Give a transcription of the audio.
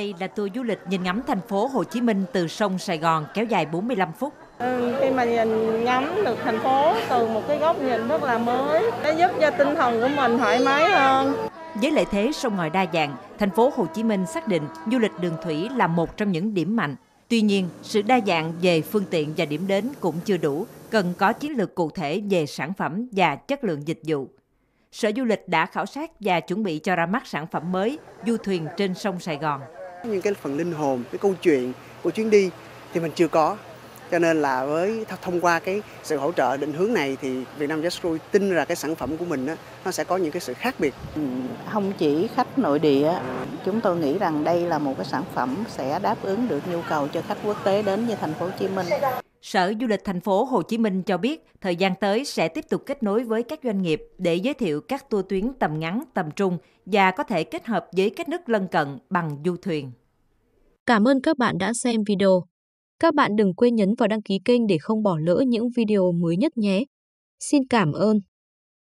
Đây là tour du lịch nhìn ngắm thành phố Hồ Chí Minh từ sông Sài Gòn kéo dài 45 phút. Ừ, khi mà nhìn ngắm được thành phố từ một cái góc nhìn rất là mới, nó giúp cho tinh thần của mình thoải mái hơn. Với lợi thế sông ngòi đa dạng, thành phố Hồ Chí Minh xác định du lịch đường thủy là một trong những điểm mạnh. Tuy nhiên, sự đa dạng về phương tiện và điểm đến cũng chưa đủ, cần có chiến lược cụ thể về sản phẩm và chất lượng dịch vụ. Sở Du lịch đã khảo sát và chuẩn bị cho ra mắt sản phẩm mới du thuyền trên sông Sài Gòn. Những cái phần linh hồn, cái câu chuyện của chuyến đi thì mình chưa có. Cho nên là với thông qua cái sự hỗ trợ định hướng này thì Vietnam Just Cruise tin là cái sản phẩm của mình đó, nó sẽ có những cái sự khác biệt. Ừ, không chỉ khách nội địa, chúng tôi nghĩ rằng đây là một cái sản phẩm sẽ đáp ứng được nhu cầu cho khách quốc tế đến với thành phố Hồ Chí Minh. Sở Du lịch thành phố Hồ Chí Minh cho biết, thời gian tới sẽ tiếp tục kết nối với các doanh nghiệp để giới thiệu các tour tuyến tầm ngắn, tầm trung và có thể kết hợp với các nước lân cận bằng du thuyền. Cảm ơn các bạn đã xem video. Các bạn đừng quên nhấn vào đăng ký kênh để không bỏ lỡ những video mới nhất nhé. Xin cảm ơn.